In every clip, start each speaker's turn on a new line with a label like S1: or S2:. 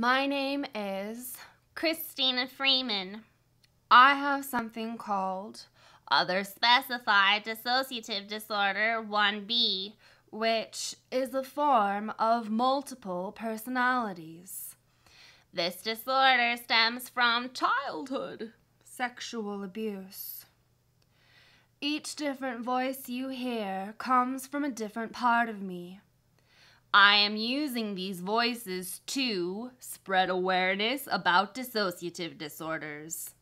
S1: My name is
S2: Christina Freeman.
S1: I have something called
S2: Other specified dissociative disorder 1B,
S1: which is a form of multiple personalities.
S2: This disorder stems from childhood
S1: sexual abuse. Each different voice you hear comes from a different part of me.
S2: I am using these voices to spread awareness about dissociative disorders.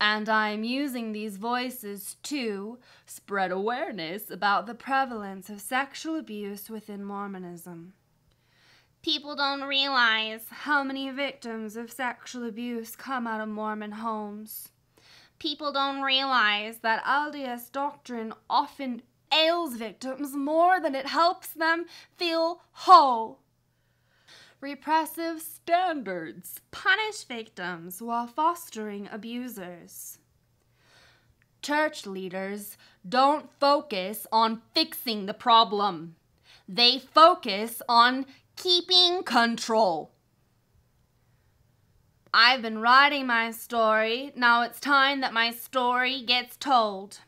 S1: And I am using these voices to spread awareness about the prevalence of sexual abuse within Mormonism.
S2: People don't realize
S1: how many victims of sexual abuse come out of Mormon homes.
S2: People don't realize
S1: that LDS doctrine often ails victims more than it helps them feel whole. Repressive standards punish victims while fostering abusers. Church leaders don't focus on fixing the problem. They focus on keeping control. I've been writing my story. Now it's time that my story gets told.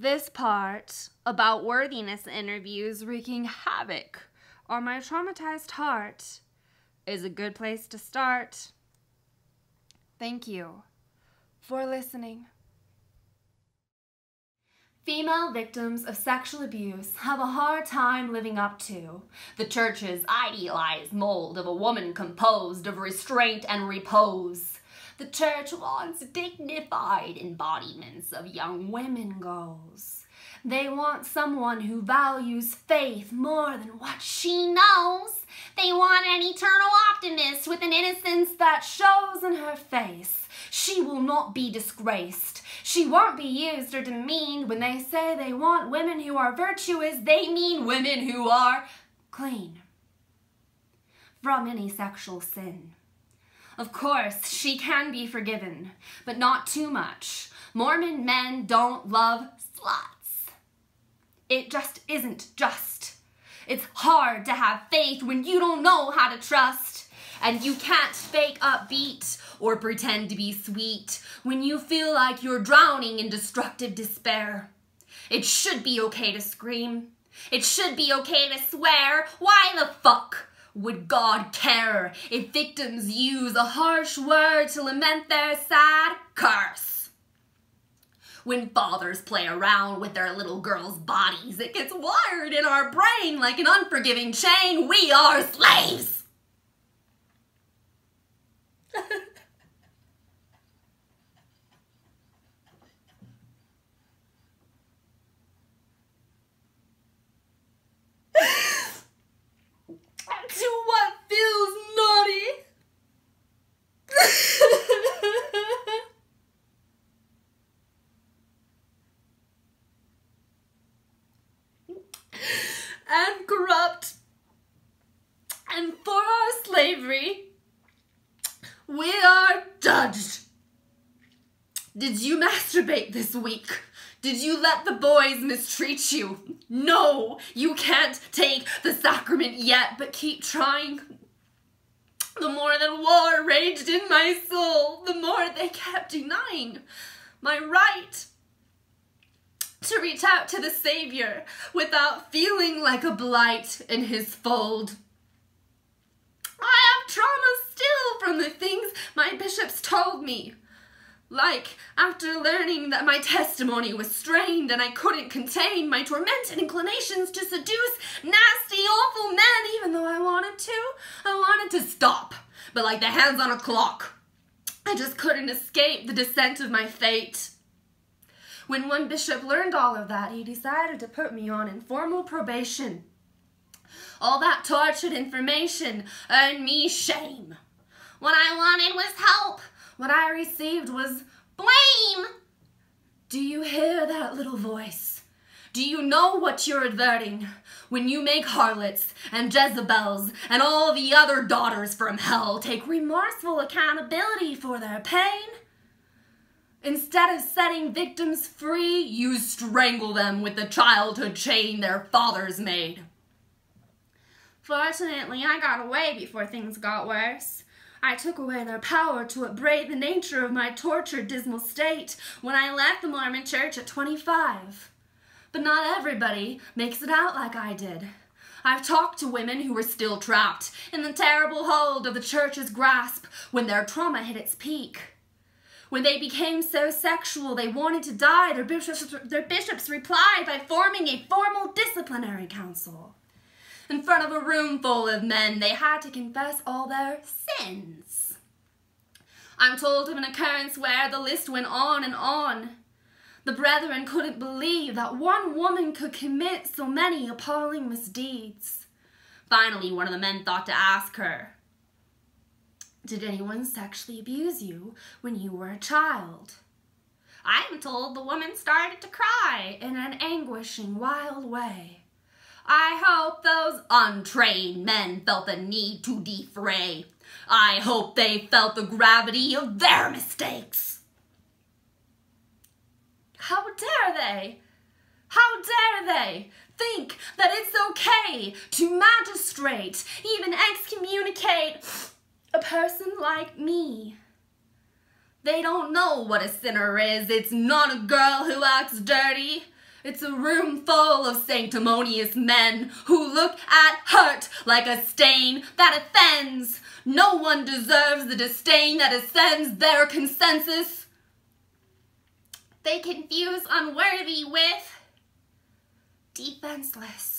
S1: This part about worthiness interviews wreaking havoc on my traumatized heart is a good place to start. Thank you for listening. Female victims of sexual abuse have a hard time living up to the church's idealized mold of a woman composed of restraint and repose. The church wants dignified embodiments of young women goals. They want someone who values faith more than what she knows. They want an eternal optimist with an innocence that shows in her face. She will not be disgraced. She won't be used or demeaned when they say they want women who are virtuous. They mean women who are clean from any sexual sin. Of course, she can be forgiven, but not too much. Mormon men don't love sluts. It just isn't just. It's hard to have faith when you don't know how to trust. And you can't fake upbeat or pretend to be sweet when you feel like you're drowning in destructive despair. It should be okay to scream. It should be okay to swear. Why the fuck would God care if victims use a harsh word to lament their sad curse? When fathers play around with their little girls' bodies, it gets wired in our brain like an unforgiving chain. We are slaves! and corrupt. And for our slavery, we are judged. Did you masturbate this week? Did you let the boys mistreat you? No, you can't take the sacrament yet, but keep trying. The more that war raged in my soul, the more they kept denying my right to reach out to the Savior without feeling like a blight in his fold. I have trauma still from the things my bishops told me. Like after learning that my testimony was strained and I couldn't contain my tormented inclinations to seduce nasty, awful men, even though I wanted to. I wanted to stop, but like the hands on a clock. I just couldn't escape the descent of my fate. When one bishop learned all of that, he decided to put me on informal probation. All that tortured information earned me shame. What I wanted was help. What I received was blame. Do you hear that little voice? Do you know what you're averting when you make harlots and Jezebels and all the other daughters from hell take remorseful accountability for their pain? Instead of setting victims free, you strangle them with the childhood chain their fathers made. Fortunately, I got away before things got worse. I took away their power to upbraid the nature of my tortured, dismal state when I left the Mormon church at 25. But not everybody makes it out like I did. I've talked to women who were still trapped in the terrible hold of the church's grasp when their trauma hit its peak. When they became so sexual they wanted to die, their bishops, their bishops replied by forming a formal disciplinary council. In front of a room full of men, they had to confess all their sins. I'm told of an occurrence where the list went on and on. The brethren couldn't believe that one woman could commit so many appalling misdeeds. Finally, one of the men thought to ask her, Did anyone sexually abuse you when you were a child? I am told the woman started to cry in an anguishing, wild way. I hope those untrained men felt the need to defray. I hope they felt the gravity of their mistakes. How dare they? How dare they think that it's okay to magistrate, even excommunicate a person like me? They don't know what a sinner is. It's not a girl who acts dirty. It's a room full of sanctimonious men who look at hurt like a stain that offends. No one deserves the disdain that ascends their consensus. They confuse unworthy with defenseless.